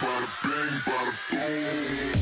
Partín, partín.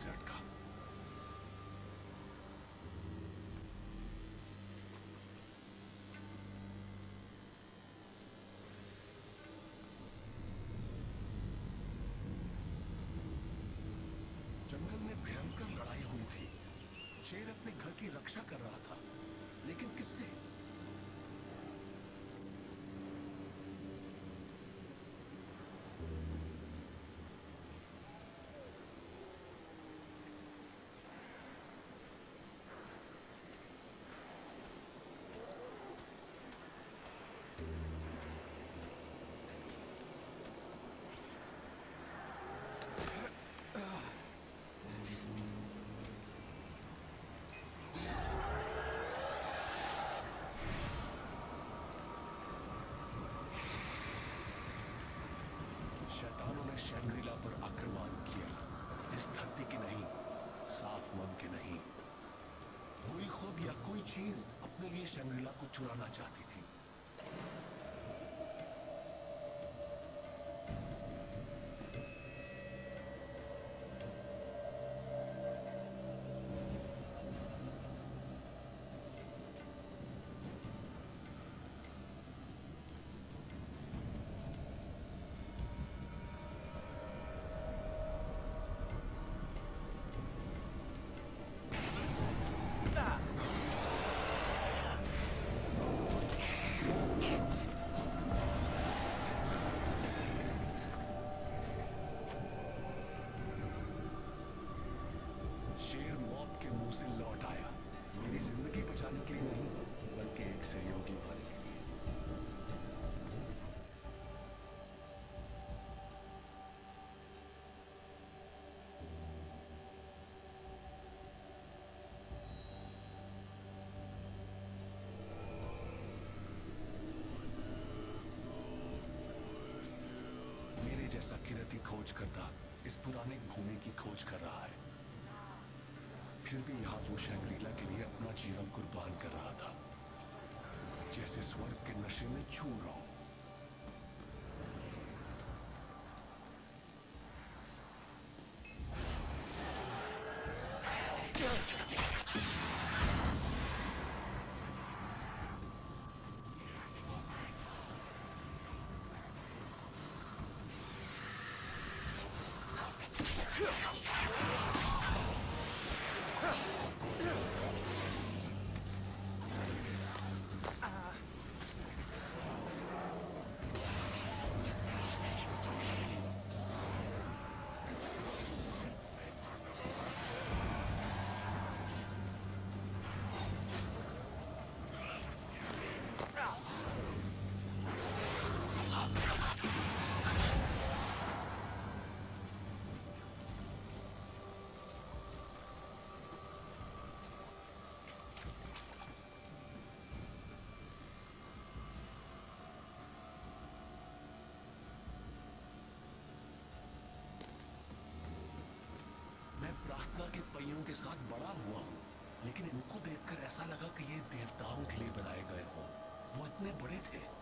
से जंगल में भयंकर लड़ाई हुई थी। शेर अपने घर की रक्षा कर रहा था, लेकिन किससे शैतानों ने शैंग्रीला पर आक्रमण किया। इस धरती के नहीं, साफ़ मन के नहीं। कोई खुद या कोई चीज़ अपने लिए शंग्रीला को चुराना चाहती बचाने के लिए नहीं, बल्कि एक सहयोगी बन के। लिए मेरे जैसा किरती खोज करता इस पुराने भूमि की खोज कर रहा है। फिर भी यहाँ वो शैंग्रीला के लिए अपना जीवन कुर्बान कर रहा था। जैसे स्वर्ग के नशे में छू रहा हूँ। के पहियों के साथ बड़ा हुआ हूँ, लेकिन इनको देखकर ऐसा लगा कि ये देवताओं के लिए बनाए गए हों। वो इतने बड़े थे।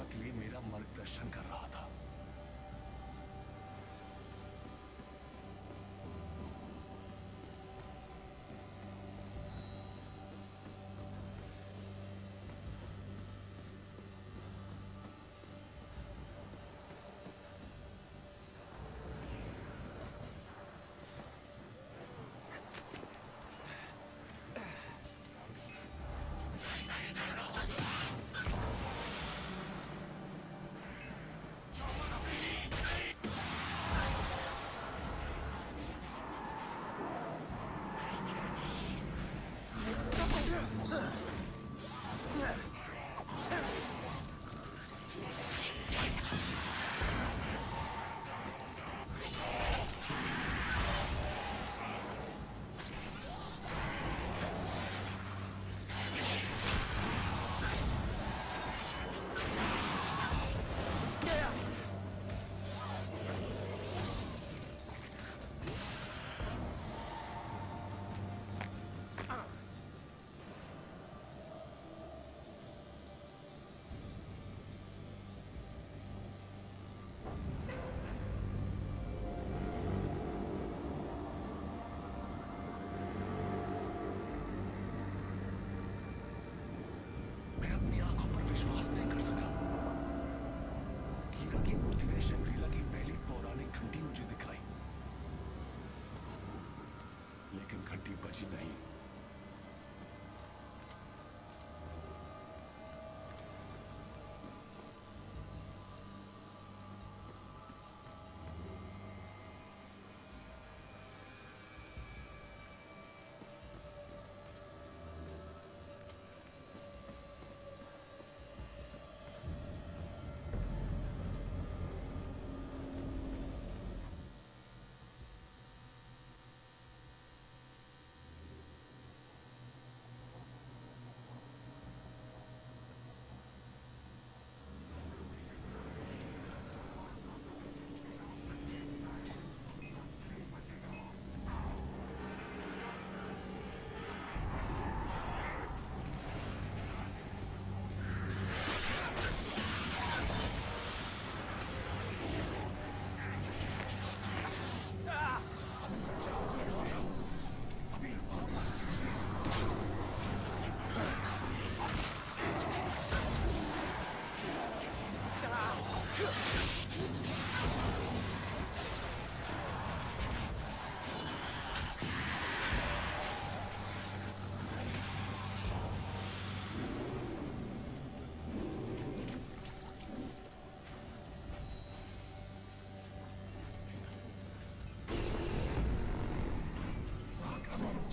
और अपनी के लिए मेरा मार्गदर्शन कर।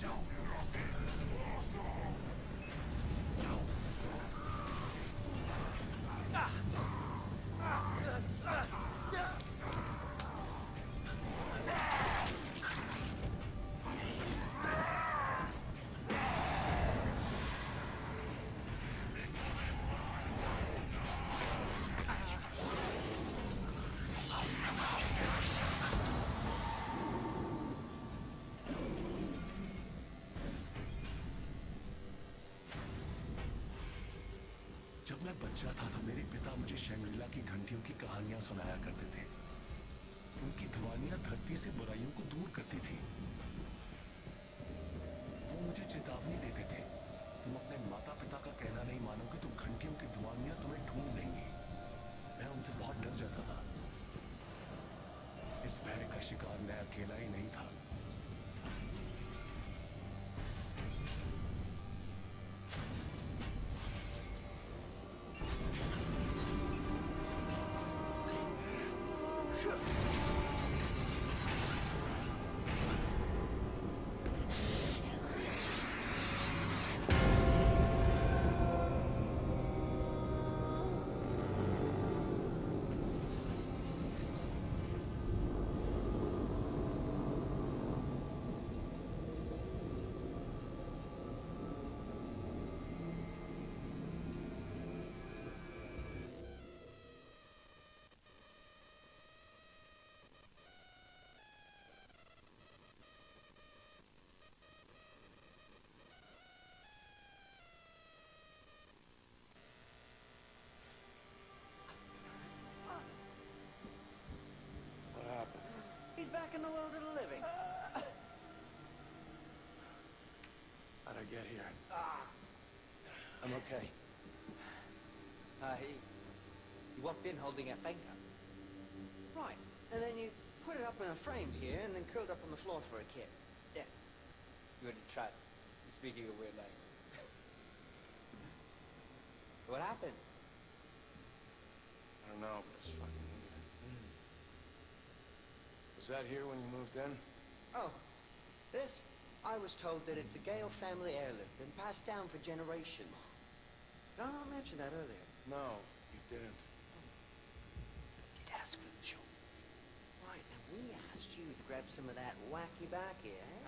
Don't. मैं बच्चा था तो मेरे पिता मुझे शैंग्रीला की घंटियों की कहानियाँ सुनाया करते थे। उनकी ध्वानियाँ धरती से बुराइयों को दूर करती थी। वो मुझे चेतावनी देते थे। तुम अपने माता पिता का He's back in the world of the living. How'd I get here? I'm okay. Uh, he, he walked in holding a finger. Right. And then you put it up in a frame here and then curled up on the floor for a kid. Yeah. You wouldn't try speaking a weird language. what happened? I don't know, but it's weird. Was that here when you moved in? Oh, this? I was told that it's a Gale family heirloom, been passed down for generations. Did I mention that earlier? No, you didn't. Did ask for the show. Right, and we asked you to grab some of that wacky backy, eh?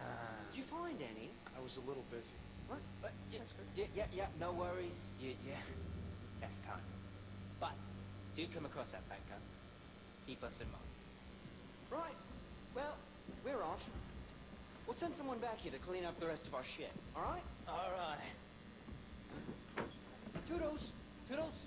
Did you find any? I was a little busy. What? But, yeah, yeah, yeah, yeah, no worries. Yeah, yeah. Next time. But, do come across that banker. Keep us in mind. Right. Well, we're off. We'll send someone back here to clean up the rest of our shit, all right? All right. Toodles. Toodles.